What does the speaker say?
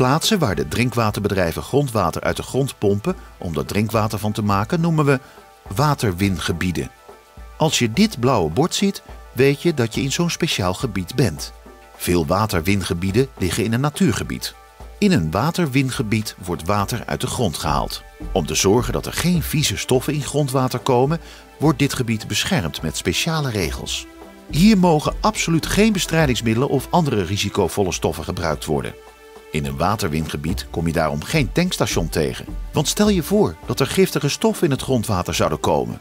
Plaatsen waar de drinkwaterbedrijven grondwater uit de grond pompen om er drinkwater van te maken noemen we waterwingebieden. Als je dit blauwe bord ziet, weet je dat je in zo'n speciaal gebied bent. Veel waterwingebieden liggen in een natuurgebied. In een waterwingebied wordt water uit de grond gehaald. Om te zorgen dat er geen vieze stoffen in grondwater komen, wordt dit gebied beschermd met speciale regels. Hier mogen absoluut geen bestrijdingsmiddelen of andere risicovolle stoffen gebruikt worden. In een waterwingebied kom je daarom geen tankstation tegen. Want stel je voor dat er giftige stoffen in het grondwater zouden komen.